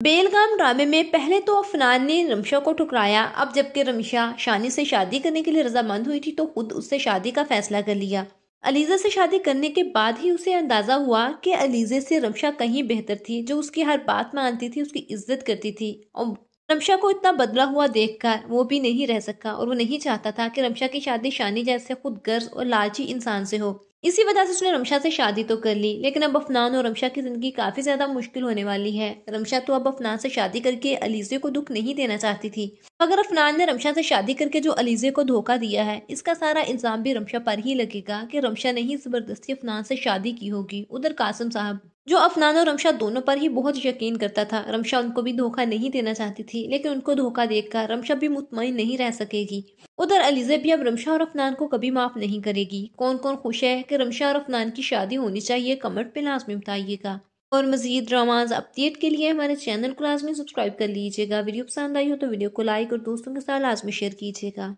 बेलगाम ड्रामे में पहले तो अफनान ने रमशा को ठुकराया, अब जबकि रमशा शानी से शादी करने के लिए रजामंद हुई थी तो खुद उससे शादी का फैसला कर लिया। अलीजा से शादी करने के बाद ही उसे अंदाज़ा हुआ कि अलीजे से रमशा कहीं बेहतर थी, जो उसकी हर बात मानती थी, उसकी इज़्ज़त करती थी। और रमशा को इतना बदला हुआ देखकर वो भी नहीं रह सका और वो नहीं चाहता था कि रमशा की शादी शानी जैसे खुद गर्ज और लालची इंसान से हो। इसी वजह से उसने रमशा से शादी तो कर ली, लेकिन अब अफनान और रमशा की ज़िंदगी काफ़ी ज़्यादा मुश्किल होने वाली है। रमशा तो अब अफनान से शादी करके अलीजे को दुख नहीं देना चाहती थी अगर अफनान ने रमशा से शादी करके जो अलीजे को धोखा दिया है, इसका सारा इल्ज़ाम भी रमशा पर ही लगेगा कि रमशा ने ही ज़बरदस्ती अफनान से शादी की होगी, उधर कासम साहब। जो अफनान और रमशा दोनों पर ही बहुत यकीन करता था। रमशा उनको भी धोखा नहीं देना चाहती थी, लेकिन उनको धोखा देखकर रमशा भी मुतमिन नहीं रह सकेगी। उधर अलीजे भी अब रमशा और अफनान को कभी माफ़ नहीं करेगी। कौन कौन खुश है कि रमशा और अफनान की शादी होनी चाहिए, कमेंट पे लाजमी बताइएगा। और मजीद ड्रामाज अपडेट के लिए हमारे चैनल को लाजमी सब्सक्राइब कर लीजिएगा। वीडियो पसंद आई हो तो वीडियो को लाइक और दोस्तों के साथ लाजमी शेयर कीजिएगा।